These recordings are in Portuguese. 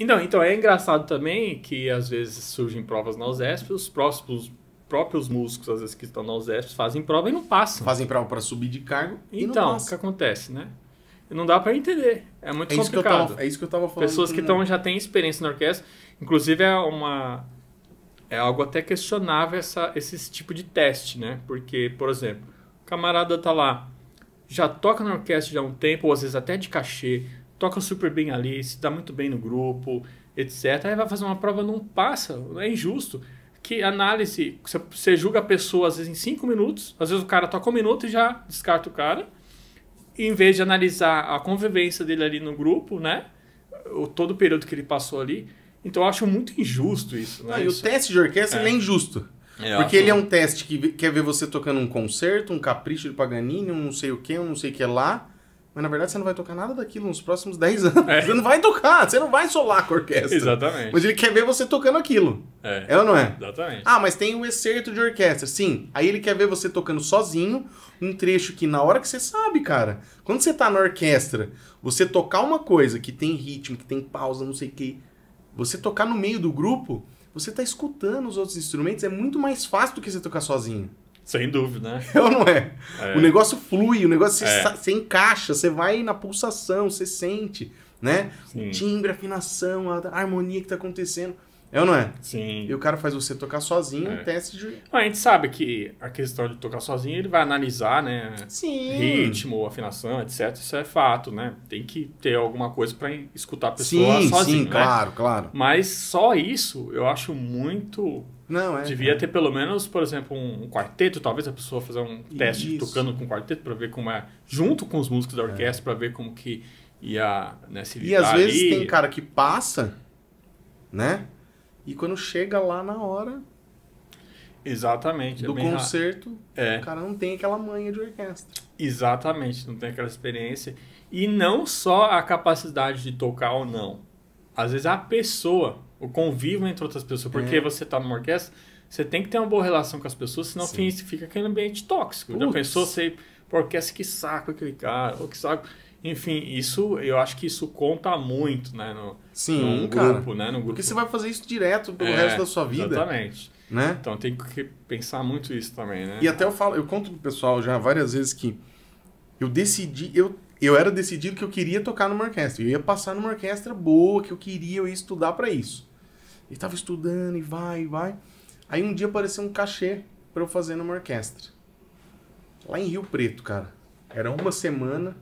Então, então, é engraçado também que às vezes surgem provas na USESP, os próximos próprios músicos, às vezes que estão na USESP, fazem prova e não passam. Fazem prova para subir de cargo e não Então, o que acontece, né? Não dá pra entender. É muito É complicado. tava, é isso que eu tava falando. Pessoas que tão, já têm experiência na orquestra. Inclusive, é uma. É algo até questionável essa, esse tipo de teste, né? Porque, por exemplo, o camarada tá lá, já toca na orquestra já há um tempo, ou às vezes até de cachê, toca super bem ali, se dá muito bem no grupo, etc. Aí vai fazer uma prova, não passa, é injusto. Que análise, você, julga a pessoa às vezes em cinco minutos, às vezes o cara toca um minuto e já descarta o cara em vez de analisar a convivência dele ali no grupo, né? O, todo o período que ele passou ali. Então eu acho muito injusto isso, né? Ah, e o teste de orquestra É. é injusto. É, eu Porque acho- ele é um teste que quer ver você tocando um concerto, um capricho de Paganini, um não sei o que, um não sei o que lá. Mas na verdade você não vai tocar nada daquilo nos próximos 10 anos. É. Você não vai tocar, você não vai solar com a orquestra. Exatamente. Mas ele quer ver você tocando aquilo. É, É ou não é? exatamente. Ah, mas tem o excerto de orquestra. Sim. Aí ele quer ver você tocando sozinho um trecho que na hora que você sabe, cara. Quando você tá na orquestra, você tocar uma coisa que tem ritmo, que tem pausa, não sei o que. Você tocar no meio do grupo, você tá escutando os outros instrumentos, é muito mais fácil do que você tocar sozinho. Sem dúvida, né? É ou não é? É. O negócio flui, o negócio você, É. você encaixa, você vai na pulsação, você sente, né? Sim. O timbre, a afinação, a harmonia que tá acontecendo. É ou não é? Sim. E o cara faz você tocar sozinho, É. um teste de. A gente sabe que a questão de tocar sozinho, ele vai analisar, né? Sim. Ritmo, afinação, etc. Isso é fato, né? Tem que ter alguma coisa pra escutar a pessoa Sim, sozinho, sim, né? claro, claro. Mas só isso eu acho muito Não, é. Devia é. ter pelo menos, por exemplo, um, um quarteto, talvez a pessoa fazer um teste Isso. tocando com quarteto para ver como é, junto com os músicos da orquestra, para ver como que ia né, se E às vezes ali. tem cara que passa, né? E quando chega lá na hora Exatamente. do é bem ra- concerto, É, o cara não tem aquela manha de orquestra. exatamente. Não tem aquela experiência. E não só a capacidade de tocar ou não. Às vezes a pessoa, o convívio entre outras pessoas. Porque É. você tá numa orquestra, você tem que ter uma boa relação com as pessoas, senão Sim. fi- fica aquele ambiente tóxico. Já Putz. pensou você, orquestra, que saco aquele cara, ou que saco. Enfim, isso, eu acho que isso conta muito, né? No, Sim, no cara. grupo, né? No grupo. Porque você vai fazer isso direto pelo É, resto da sua vida, Exatamente. né? Então tem que pensar muito isso também, né? E até eu falo, eu conto pro pessoal já várias vezes que eu decidi, eu, eu era decidido que eu queria tocar numa orquestra. Eu ia passar numa orquestra boa, que eu queria, eu ia estudar pra isso. E tava estudando e vai, e vai. Aí um dia apareceu um cachê pra eu fazer numa orquestra. Lá em Rio Preto, cara. Era uma semana.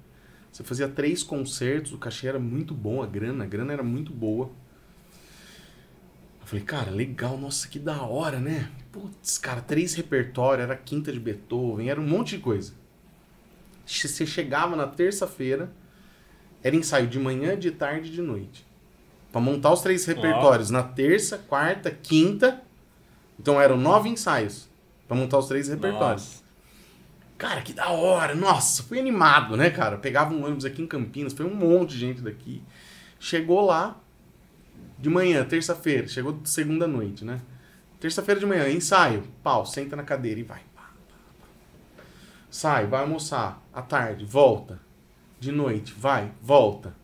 Você fazia três concertos, o cachê era muito bom, a grana, a grana era muito boa. Eu falei, cara, legal, nossa, que da hora, né? Putz, cara, três repertórios, era quinta de Beethoven, era um monte de coisa. Você chegava na terça-feira, era ensaio de manhã, de tarde e de noite. Pra montar os três repertórios na terça, quarta, quinta. Então eram nove ensaios pra montar os três repertórios. Nossa. Cara, que da hora! Nossa, fui animado, né, cara? Pegava um ônibus aqui em Campinas, foi um monte de gente daqui. Chegou lá de manhã, terça-feira, chegou segunda noite, né? Terça-feira de manhã, ensaio, pau, senta na cadeira e vai. Sai, vai almoçar, à tarde, volta. De noite, vai, volta.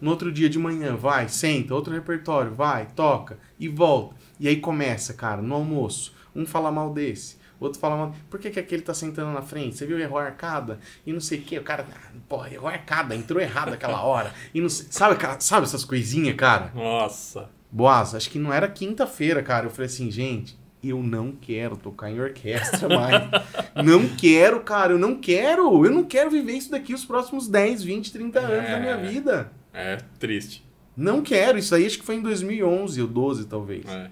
No outro dia de manhã, vai, senta, outro repertório, vai, toca e volta. E aí começa, cara, no almoço. Um fala mal desse, outro fala mal. Por que, que aquele tá sentando na frente? Você viu, errou a arcada? E não sei o que. O cara, ah, porra, errou a arcada, entrou errado aquela hora. E não sei, sabe, sabe essas coisinhas, cara? Nossa. Boas, acho que não era quinta-feira, cara. Eu falei assim, gente, eu não quero tocar em orquestra mais. não quero, cara, eu não quero. Eu não quero viver isso daqui os próximos 10, 20, 30 anos da minha É. vida. É triste. Não quero. Isso aí acho que foi em 2011 ou 12, talvez. É,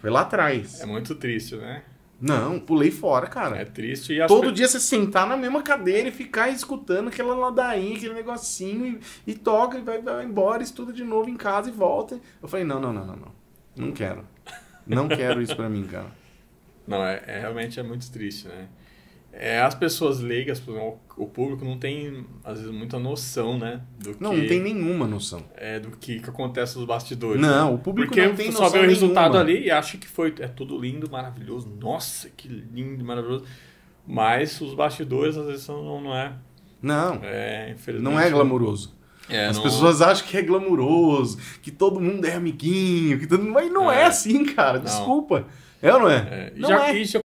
Foi lá atrás. é muito triste, né? Não, pulei fora, cara. É triste e Todo pe- dia você sentar na mesma cadeira e ficar escutando aquela ladainha, aquele negocinho, e, e toca, e vai, vai embora, estuda de novo em casa e volta. Eu falei, não, não, não, não, não. Não quero. Não quero isso pra mim, cara. Não, é, é- realmente é muito triste, né? É, as pessoas leigas, o público não tem, às vezes, muita noção, né? Do Não, que, não tem nenhuma noção. é, do que, que acontece nos bastidores. Não, né? o público Porque não tem só noção vê o resultado nenhuma. ali e acha que foi é tudo lindo, maravilhoso. Nossa, que lindo, maravilhoso. Mas os bastidores, às vezes, não, não é, Não, é infelizmente... não é glamouroso. É, As não- pessoas acham que é glamuroso, que todo mundo é amiguinho, que todo... mas não é, É. assim, cara. Desculpa. É ou não é? É, e não já, é. e já